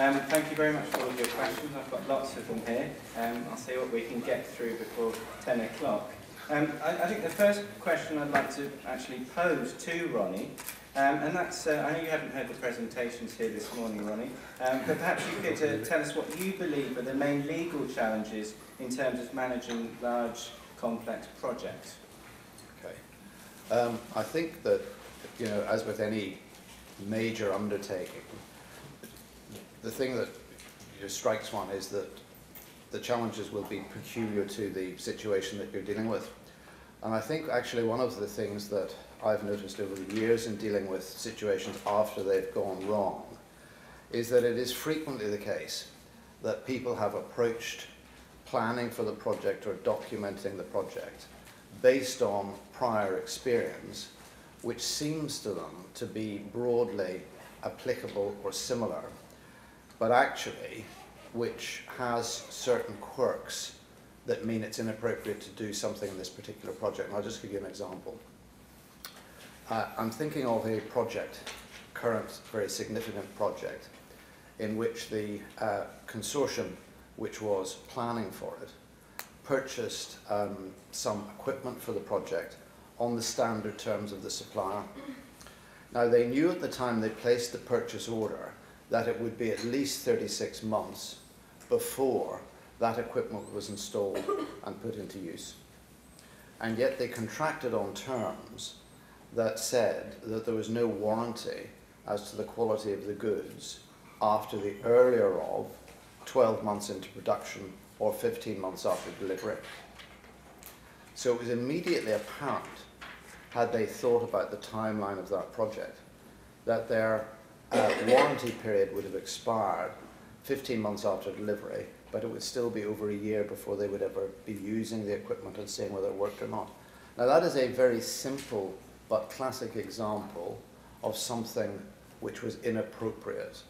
Um, thank you very much for all of your questions. I've got lots of them here. Um, I'll see what we can get through before 10 o'clock. Um, I, I think the first question I'd like to actually pose to Ronnie, um, and that's, uh, I know you haven't heard the presentations here this morning, Ronnie, um, but perhaps you could uh, tell us what you believe are the main legal challenges in terms of managing large, complex projects. Okay. Um, I think that, you know, as with any major undertaking, the thing that strikes one is that the challenges will be peculiar to the situation that you're dealing with. And I think actually one of the things that I've noticed over the years in dealing with situations after they've gone wrong is that it is frequently the case that people have approached planning for the project or documenting the project based on prior experience, which seems to them to be broadly applicable or similar, but actually which has certain quirks that mean it's inappropriate to do something in this particular project. And I'll just give you an example. Uh, I'm thinking of a project, current very significant project, in which the uh, consortium which was planning for it purchased um, some equipment for the project on the standard terms of the supplier. Now they knew at the time they placed the purchase order that it would be at least 36 months before that equipment was installed and put into use. And yet they contracted on terms that said that there was no warranty as to the quality of the goods after the earlier of 12 months into production or 15 months after delivery. So it was immediately apparent, had they thought about the timeline of that project, that their uh, warranty period would have expired 15 months after delivery, but it would still be over a year before they would ever be using the equipment and seeing whether it worked or not. Now that is a very simple but classic example of something which was inappropriate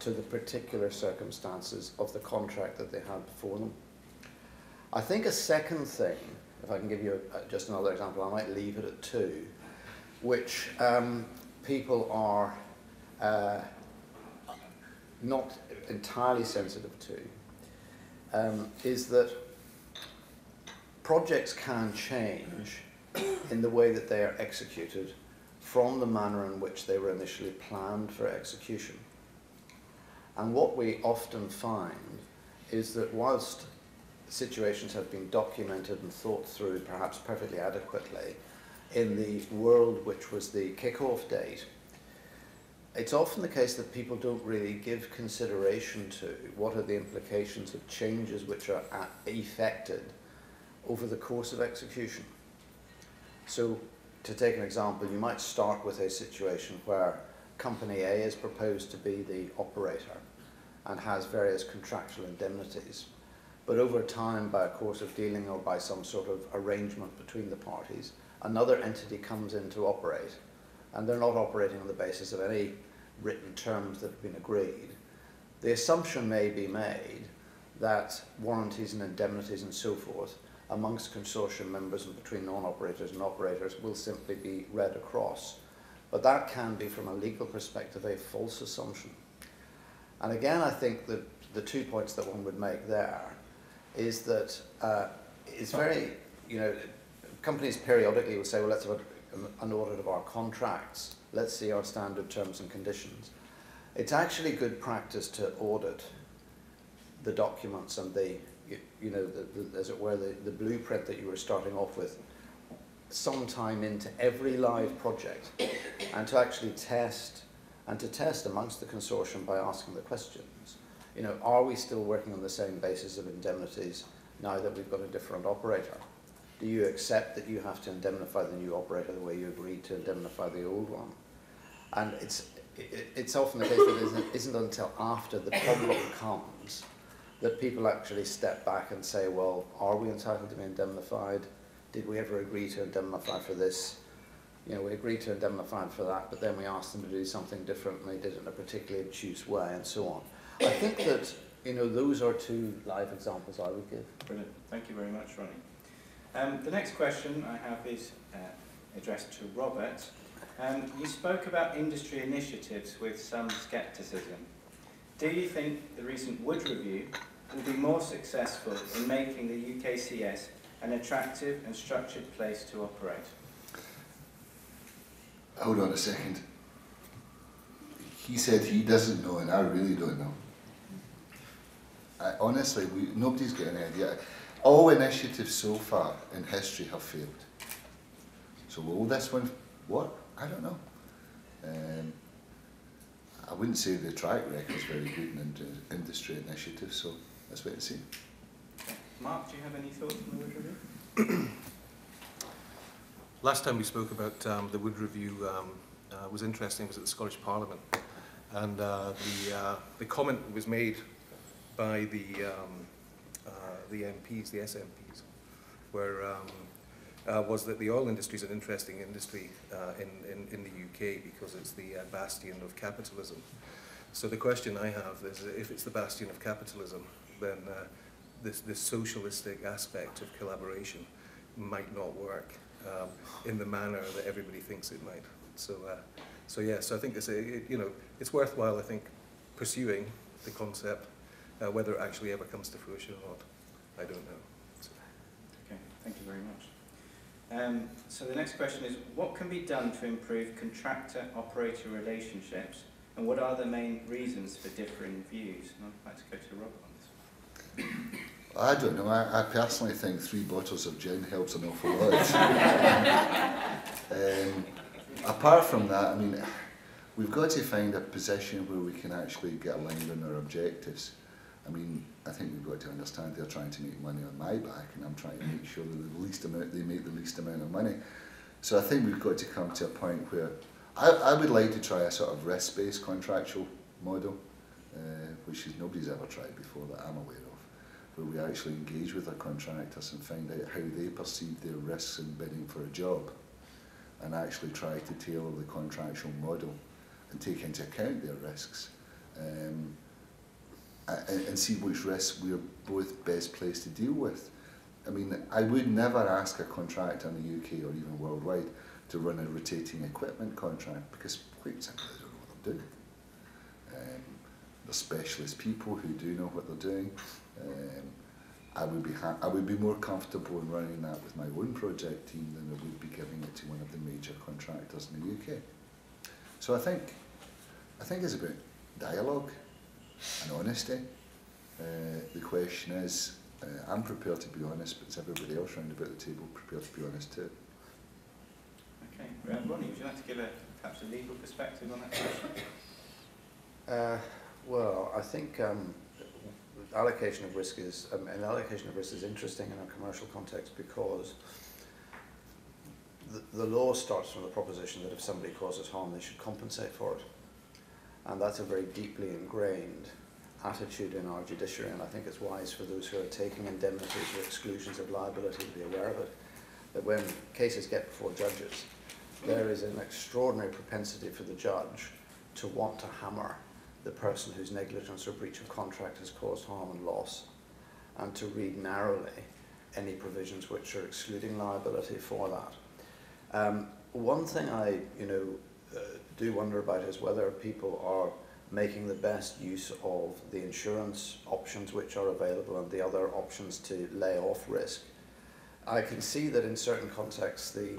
to the particular circumstances of the contract that they had before them. I think a second thing, if I can give you a, just another example, I might leave it at two, which um, people are uh, not entirely sensitive to, um, is that projects can change in the way that they are executed from the manner in which they were initially planned for execution. And what we often find is that whilst situations have been documented and thought through perhaps perfectly adequately in the world which was the kick-off date, it's often the case that people don't really give consideration to what are the implications of changes which are uh, effected over the course of execution. So to take an example, you might start with a situation where company A is proposed to be the operator and has various contractual indemnities. But over time, by a course of dealing or by some sort of arrangement between the parties, another entity comes in to operate, and they're not operating on the basis of any written terms that have been agreed. The assumption may be made that warranties and indemnities and so forth amongst consortium members and between non-operators and operators will simply be read across. But that can be, from a legal perspective, a false assumption. And again, I think that the two points that one would make there is that uh, it's very, you know, companies periodically will say, well, let's have a, an audit of our contracts. Let's see our standard terms and conditions. It's actually good practice to audit the documents and the, you, know, the, the, as it were, the, the blueprint that you were starting off with sometime into every live project and to actually test and to test amongst the consortium by asking the questions. You know, are we still working on the same basis of indemnities now that we've got a different operator? Do you accept that you have to indemnify the new operator the way you agreed to indemnify the old one? And it's, it, it's often the case that it isn't, isn't until after the problem comes that people actually step back and say, well, are we entitled to be indemnified? Did we ever agree to indemnify for this? you know, we agreed to indemnify for that, but then we asked them to do something different and they did it in a particularly obtuse way and so on. I think that, you know, those are two live examples I would give. Brilliant. Thank you very much, Ronnie. Um, the next question I have is uh, addressed to Robert. Um, you spoke about industry initiatives with some scepticism. do you think the recent Wood Review will be more successful in making the UKCS an attractive and structured place to operate? Hold on a second. He said he doesn't know, and I really don't know. I, honestly, we, nobody's got an idea. All initiatives so far in history have failed. So will this one work? I don't know. Um, I wouldn't say the track record is very good in ind- industry initiatives, so let's wait and see. Mark, do you have any thoughts on the Wood Review? Last time we spoke about um, the Wood Review um, uh, was interesting, it was at the Scottish Parliament. And uh, the, uh, the comment was made by the, um, the MPs, the SMPs, where um, uh, was that the oil industry is an interesting industry uh, in, in, in the UK because it's the uh, bastion of capitalism. So the question I have is if it's the bastion of capitalism, then uh, this, this socialistic aspect of collaboration might not work um, in the manner that everybody thinks it might. So, uh, so yeah, so I think it's, a, it, you know, it's worthwhile, I think, pursuing the concept. Uh, whether it actually ever comes to fruition or not, I don't know. So, Okay, thank you very much. Um, so the next question is, what can be done to improve contractor-operator relationships, and what are the main reasons for differing views? And I'd like to go to Rob on this. I don't know. I, I personally think three bottles of gin helps an awful lot. um, apart from that, I mean, we've got to find a position where we can actually get aligned on our objectives. I mean, I think we've got to understand they're trying to make money on my back, and I'm trying to make sure that the least amount they make the least amount of money. So I think we've got to come to a point where I, I would like to try a sort of risk-based contractual model, uh, which is nobody's ever tried before that I'm aware of, where we actually engage with our contractors and find out how they perceive their risks in bidding for a job, and actually try to tailor the contractual model and take into account their risks. Um, and, see which risks we're both best placed to deal with. I mean, I would never ask a contractor in the UK or even worldwide to run a rotating equipment contract because quite simply they don't know what they're doing. Um, they're specialist people who do know what they're doing. Um, I would be I would be more comfortable in running that with my own project team than I would be giving it to one of the major contractors in the UK. So I think I think it's about dialogue and honesty. Uh, the question is, uh, I'm prepared to be honest, but is everybody else round about the table prepared to be honest too? Okay, Ronnie, would you like to give a perhaps a legal perspective on that question? Uh, well, I think um, allocation of risk is um, an allocation of risk is interesting in a commercial context because the, the law starts from the proposition that if somebody causes harm, they should compensate for it, and that's a very deeply ingrained attitude in our judiciary. And I think it's wise for those who are taking indemnities or exclusions of liability to be aware of it. That when cases get before judges, there is an extraordinary propensity for the judge to want to hammer the person whose negligence or breach of contract has caused harm and loss, and to read narrowly any provisions which are excluding liability for that. Um, one thing I, you know, uh, do wonder about is whether people are making the best use of the insurance options which are available and the other options to lay off risk. I can see that in certain contexts the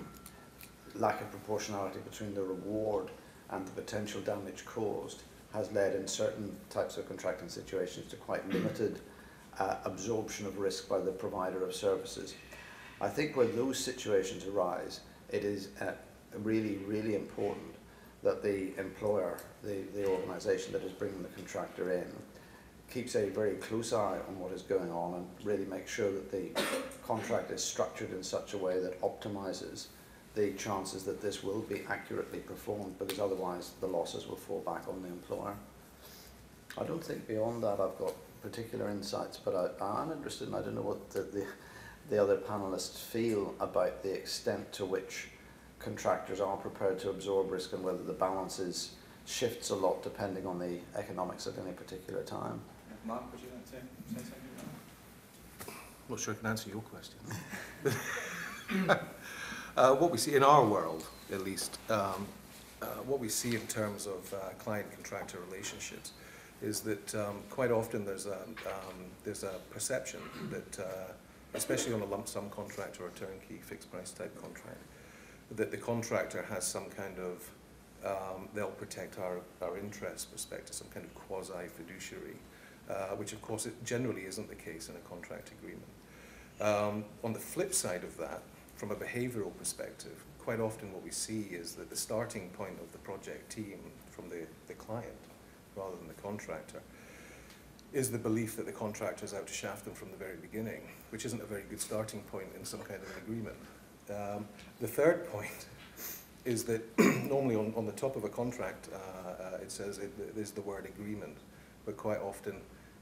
lack of proportionality between the reward and the potential damage caused has led in certain types of contracting situations to quite limited uh, absorption of risk by the provider of services. I think where those situations arise, it is uh, really, really important that the employer, the, the organisation that is bringing the contractor in, keeps a very close eye on what is going on and really makes sure that the contract is structured in such a way that optimises the chances that this will be accurately performed because otherwise the losses will fall back on the employer. I don't think beyond that I've got particular insights, but I, am interested and I don't know what the, the, the other panellists feel about the extent to which contractors are prepared to absorb risk and whether the balance is, shifts a lot depending on the economics at any particular time. Mark, would you like to say something? I'm not sure I can answer your question. uh, what we see in our world, at least, um, uh, what we see in terms of uh, client-contractor relationships is that um, quite often there's a, um, there's a perception that, uh, especially on a lump sum contract or a turnkey fixed price type contract, that the contractor has some kind of, um, they'll protect our, our interests perspective, some kind of quasi fiduciary, uh, which of course it generally isn't the case in a contract agreement. Um, on the flip side of that, from a behavioural perspective, quite often what we see is that the starting point of the project team from the, the client rather than the contractor, is the belief that the contractor is out to shaft them from the very beginning, which isn't a very good starting point in some kind of an agreement. Um, the third point is that normally on, on the top of a contract, uh, uh, it says it, there's the word agreement, but quite often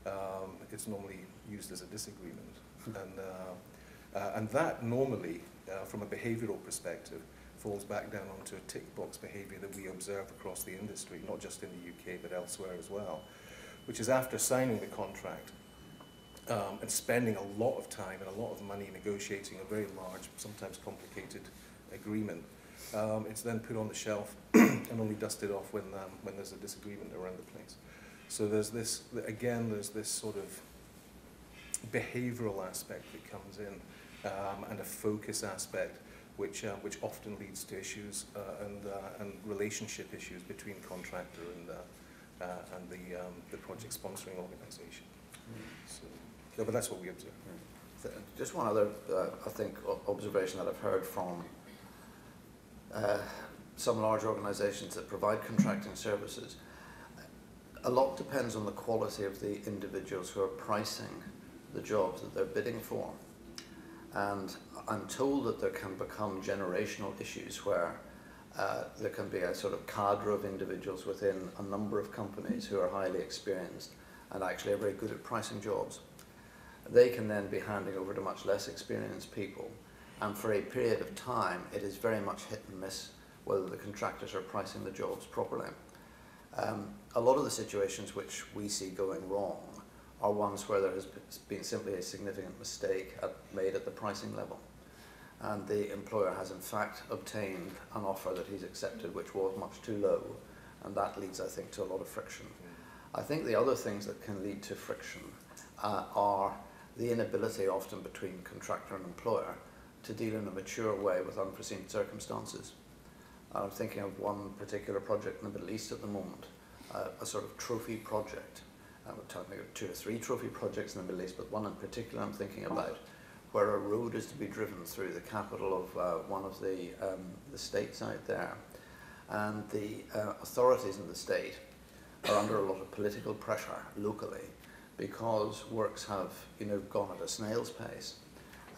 um, it's normally used as a disagreement. And, uh, uh, and that normally, uh, from a behavioural perspective, falls back down onto a tick box behaviour that we observe across the industry, not just in the UK but elsewhere as well, which is after signing the contract um, and spending a lot of time and a lot of money negotiating a very large, sometimes complicated agreement, um, it's then put on the shelf and only dusted off when, um, when there's a disagreement around the place. So there's this, again, there's this sort of behavioural aspect that comes in um, and a focus aspect which, uh, which often leads to issues uh, and, uh, and relationship issues between contractor and, uh, uh, and the, um, the project sponsoring organisation. So, yeah, but that's what we observe. Th- Just one other, uh, I think, observation that I've heard from uh, some large organisations that provide contracting services. A lot depends on the quality of the individuals who are pricing the jobs that they're bidding for. And I'm told that there can become generational issues where uh, there can be a sort of cadre of individuals within a number of companies who are highly experienced and actually are very good at pricing jobs. They can then be handing over to much less experienced people. And for a period of time, it is very much hit and miss whether the contractors are pricing the jobs properly. Um, a lot of the situations which we see going wrong are ones where there has been simply a significant mistake at, made at the pricing level. And the employer has in fact obtained an offer that he's accepted which was much too low. And that leads, I think, to a lot of friction. I think the other things that can lead to friction uh, are the inability often between contractor and employer to deal in a mature way with unforeseen circumstances. I'm thinking of one particular project in the Middle East at the moment, uh, a sort of trophy project. We're talking about two or three trophy projects in the Middle East, but one in particular I'm thinking about, where a road is to be driven through the capital of uh, one of the, um, the states out there. And the uh, authorities in the state are under a lot of political pressure locally because works have you know, gone at a snail's pace.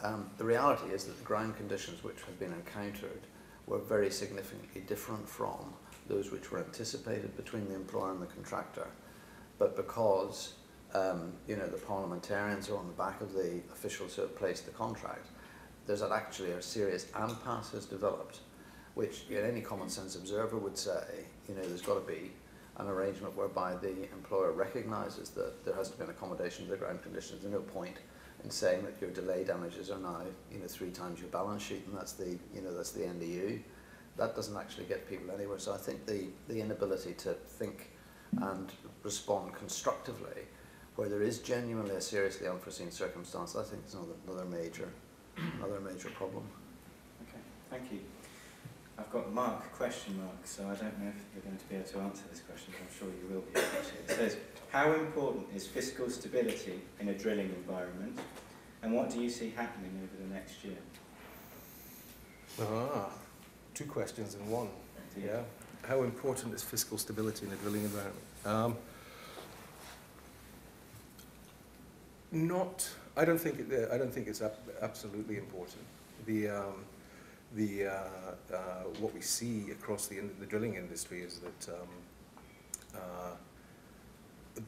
Um, the reality is that the ground conditions which have been encountered were very significantly different from those which were anticipated between the employer and the contractor. But because um, you know the parliamentarians are on the back of the officials who have placed the contract, there's actually a serious impasse has developed, which you know, any common sense observer would say, you know, there's got to be an arrangement whereby the employer recognises that there has to be an accommodation to the ground conditions. There's no point in saying that your delay damages are now you know three times your balance sheet and that's the you know that's the NDU. That doesn't actually get people anywhere. So I think the the inability to think and respond constructively where there is genuinely a seriously unforeseen circumstance, I think is another, another major another major problem. Okay, thank you. I've got Mark question mark, so I don't know if you're going to be able to answer this question, but I'm sure you will be able to. It says, how important is fiscal stability in a drilling environment, and what do you see happening over the next year? Ah, two questions in one. Yeah. How important is fiscal stability in a drilling environment? Um, not. I don't think. It, I don't think it's ab absolutely important. The um, the uh, uh, what we see across the the drilling industry is that um, uh,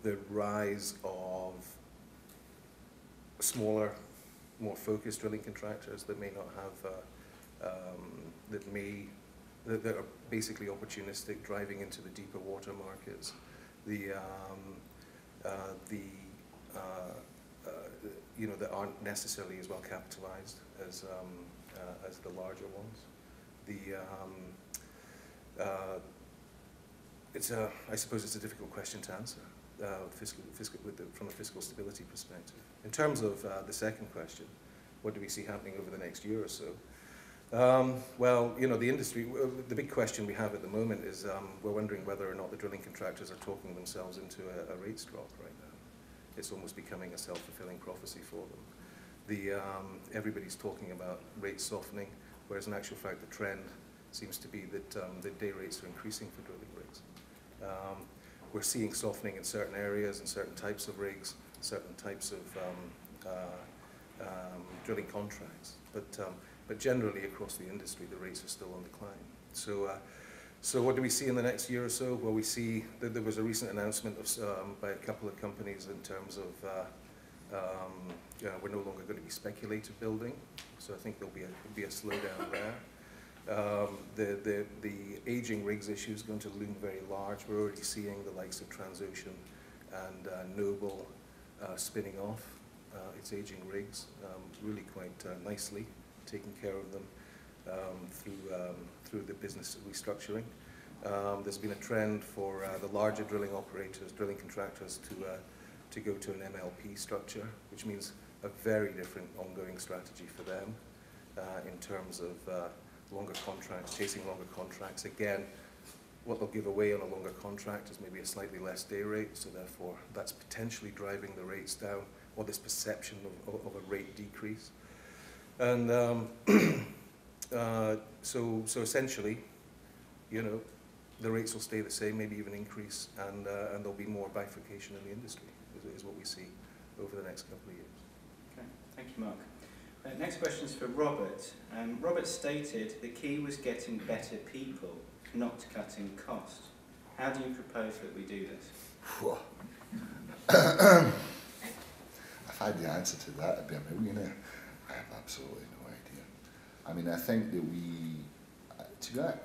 the rise of smaller, more focused drilling contractors that may not have uh, um, that may that, that are basically opportunistic, driving into the deeper water markets. The um, uh, the uh, you know that aren't necessarily as well capitalized as um, uh, as the larger ones. The um, uh, it's a I suppose it's a difficult question to answer. uh, fiscal, fiscal, with the, from a fiscal stability perspective. In terms of uh, the second question, what do we see happening over the next year or so? Um, well, you know, the industry, the big question we have at the moment is um, we're wondering whether or not the drilling contractors are talking themselves into a, a rates drop right now. It's almost becoming a self-fulfilling prophecy for them. The, um, everybody's talking about rate softening, whereas in actual fact the trend seems to be that um, the day rates are increasing for drilling rigs. Um, we're seeing softening in certain areas and certain types of rigs, certain types of um, uh, um, drilling contracts. But um, but generally across the industry, the rates are still on decline. So, uh, so what do we see in the next year or so? Well, we see that there was a recent announcement of, by a couple of companies in terms of uh, um, know, we're no longer going to be speculative building. So I think there'll be a, be a slowdown there. Um, the, the, the aging rigs issue is going to loom very large. We're already seeing the likes of Transocean and uh, Noble uh, spinning off uh, its aging rigs um, really quite uh, nicely taking care of them um, through, um, through the business restructuring. Um, there's been a trend for uh, the larger drilling operators, drilling contractors to, uh, to go to an MLP structure, which means a very different ongoing strategy for them uh, in terms of uh, longer contracts, chasing longer contracts. Again, what they'll give away on a longer contract is maybe a slightly less day rate, so therefore that's potentially driving the rates down, or this perception of, of, a rate decrease. And um, uh, so, so essentially, you know, the rates will stay the same, maybe even increase, and, uh, and there'll be more bifurcation in the industry, is, is what we see over the next couple of years. Okay, thank you, Mark. Uh, next question is for Robert. Um, Robert stated the key was getting better people, not cutting costs. How do you propose that we do this? if I had the answer to that, I'd be a millionaire. I have absolutely no idea. I mean, I think that we, uh, to be honest,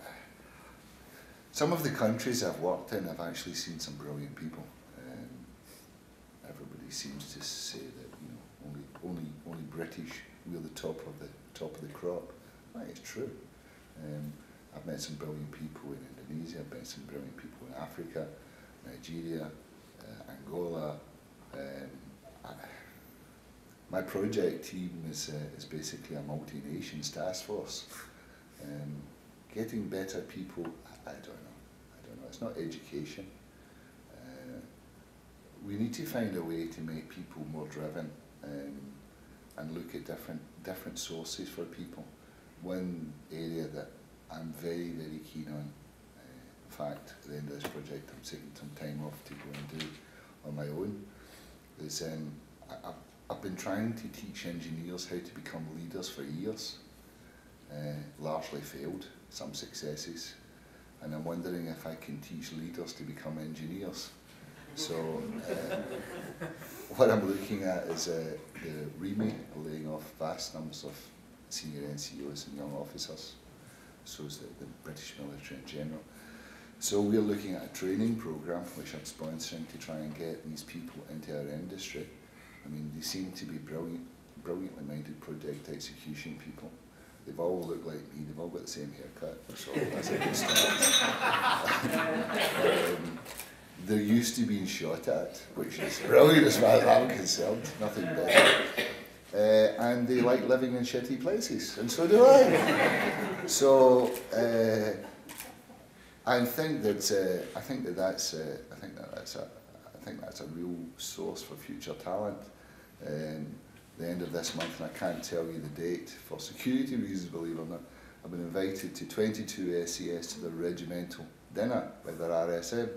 some of the countries I've worked in, I've actually seen some brilliant people. Seems to say that you know only only only British we're the top of the top of the crop. That is true. Um, I've met some brilliant people in Indonesia. I've met some brilliant people in Africa, Nigeria, uh, Angola. Um, I, my project team is, uh, is basically a multi-nations task force. Um, getting better people, I, I don't know. I don't know. It's not education. We need to find a way to make people more driven um, and look at different different sources for people. One area that I'm very, very keen on, uh, in fact, at the end of this project, I'm taking some time off to go and do on my own, is um, I, I've I've been trying to teach engineers how to become leaders for years. Uh, largely failed, some successes. And I'm wondering if I can teach leaders to become engineers. So uh, what I'm looking at is uh, the REME laying off vast numbers of senior NCOs and young officers, so is the, the British military in general. So we're looking at a training program which I'm sponsoring to try and get these people into our industry I mean, they seem to be brilliant, brilliantly minded project execution people. They've all looked like me, they've all got the same haircut, so that's a good start. um, they're used to being shot at, which is brilliant as far as I'm concerned, nothing better. Uh, and they like living in shitty places, and so do I. so uh, I think that uh, I think that that's uh, I think that that's a I think that's a real source for future talent um, the end of this month, and I can't tell you the date for security reasons, believe it or not. I've been invited to 22 SAS to the regimental dinner with their RSM,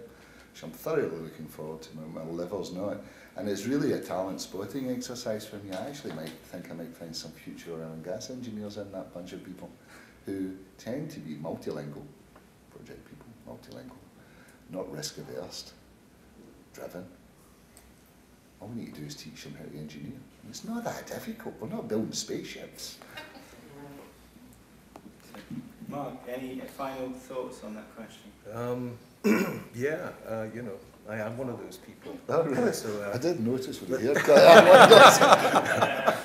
which I'm thoroughly looking forward to. My, my liver's not. And it's really a talent spotting exercise for me. I actually might think I might find some future oil and gas engineers in that bunch of people who tend to be multilingual, project people, multilingual, not risk averse, driven, all we need to do is teach them how to engineer. It's not that difficult. We're not building spaceships. Mark, any final thoughts on that question? Um, yeah, uh, you know, I am one of those people. Oh, really? So, uh, I did notice with the haircut.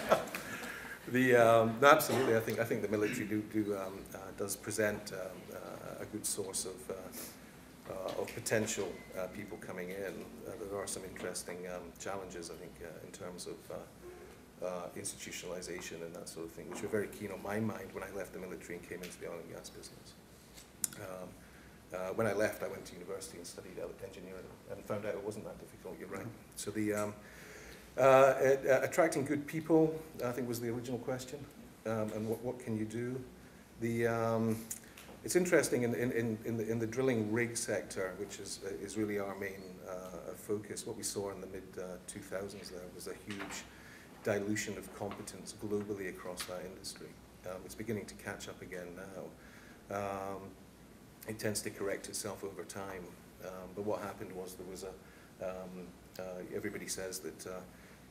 the um, no, absolutely. I think I think the military do, do um, uh, does present um, uh, a good source of uh, uh, of potential uh, people coming in, uh, there are some interesting um, challenges, I think, uh, in terms of uh, uh, institutionalization and that sort of thing, which were very keen on my mind when I left the military and came into the oil and gas business. Um, uh, when I left, I went to university and studied engineering and found out it wasn't that difficult, you're right. So the, um, uh, it- uh, attracting good people, I think was the original question, um, and what, what can you do? The, um, it's interesting in, in, in, the, in the drilling rig sector, which is, uh, is really our main uh, focus, what we saw in the mid uh, 2000s there was a huge dilution of competence globally across that industry. Um, it's beginning to catch up again now. It tends to correct itself over time, um, but what happened was there was a, um, uh, everybody says that, uh,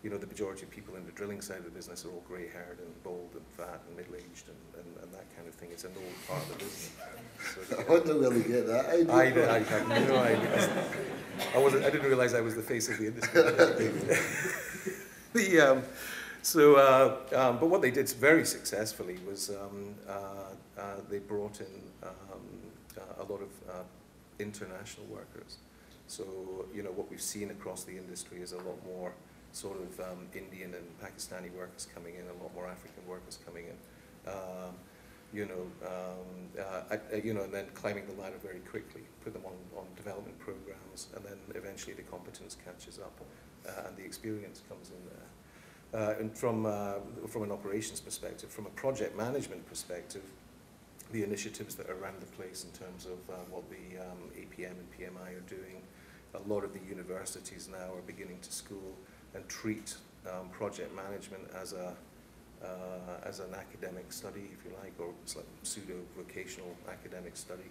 you know, the majority of people in the drilling side of the business are all grey-haired and bald and fat and middle-aged and, and, and that kind of thing. It's an old part of the business. So, I wonder where they get that idea I. I, I have no idea. I wasn't. I didn't realize I was the face of the industry. the um, so, uh, um, but what they did very successfully was um, uh, uh, they brought in uh, a lot of uh, international workers. So, you know, what we've seen across the industry is a lot more sort of um, Indian and Pakistani workers coming in, a lot more African workers coming in. Um, you know, um, uh, I- you know, and then climbing the ladder very quickly, put them on, on development programs, and then eventually the competence catches up, uh, and the experience comes in there. Uh, and from, uh, from an operations perspective, from a project management perspective, the initiatives that are around the place in terms of uh, what the um, APM and PMI are doing, a lot of the universities now are beginning to school and treat um, project management as a, uh, as an academic study, if you like, or like pseudo-vocational academic study,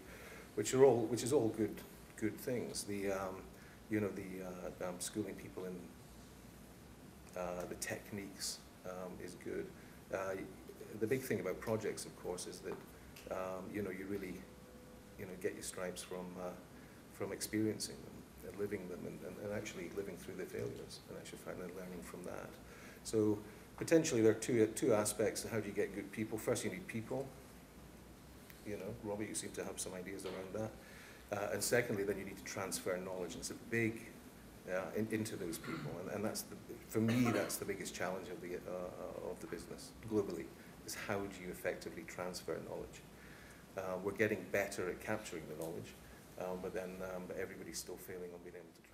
which are all, which is all good, good things. The, um, you know, the uh, um, schooling people in uh, the techniques um, is good. Uh, the big thing about projects, of course, is that um, you know you really, you know, get your stripes from uh, from experiencing them and living them, and, and, and actually living through the failures, and actually finally learning from that. So potentially there are two, two aspects. Of how do you get good people? First, you need people. You know, Robbie, you seem to have some ideas around that. Uh, and secondly, then you need to transfer knowledge. And it's a big, uh, in, into those people. And, and that's, the, for me, that's the biggest challenge of the, uh, of the business globally, is how do you effectively transfer knowledge? Uh, we're getting better at capturing the knowledge, um, but then um, everybody's still failing on being able to